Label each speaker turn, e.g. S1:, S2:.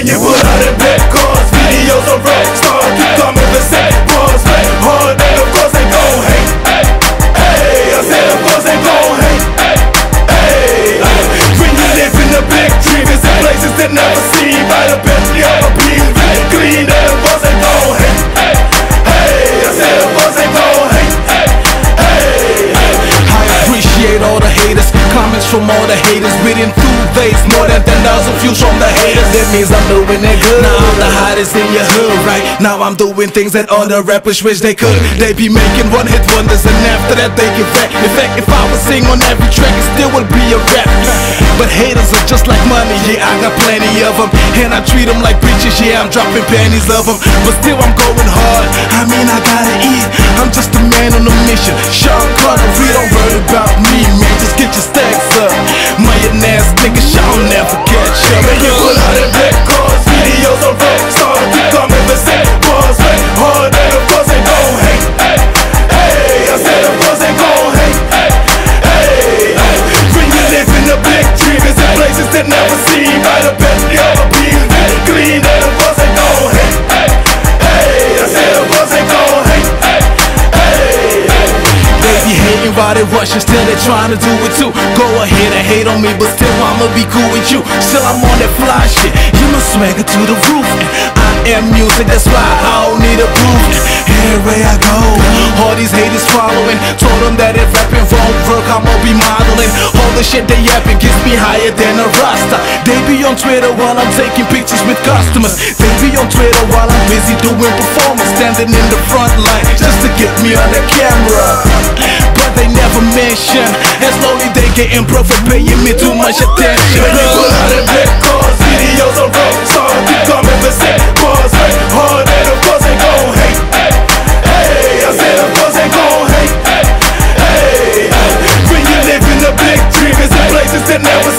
S1: Fajnie porary from all the haters. Within two days, more than 10,000 views from the haters. That means I'm doing it good. Now I'm the hottest in your hood, right? Now I'm doing things that other rappers wish they could. They be making one hit wonders, and after that they get back. In fact, if I was sing on every track, it still would be a rap. But haters are just like money, yeah, I got plenty of them. And I treat them like bitches, yeah, I'm dropping pennies of them. But still, I'm going hard. I mean, I gotta eat. I'm just a man on a mission. Sean Connery, don't be hating while they rushing, still they trying to do it too. Go ahead and hate on me, but still I'ma be cool with you. Still I'm on that fly shit, you know swagger to the roof. I am music, that's why I don't need a proof. Everywhere I go, all these haters following. Told them that if rapping won't work, I'ma be modeling. All the shit they yapping gets me higher than a rasta. They be on Twitter while I'm taking pictures with customers. They be on Twitter while I'm busy doing performance, standing in the front line just to get me on the camera. Never mention, and slowly they getting broke for paying me too much attention.
S2: Man, you put out in black cars, videos on rock stars. You come and present bars, right? Hard and of course they gon' hate. Hey, I said of course they gon' hate. Hey, when you live in a big dream, it's in places that never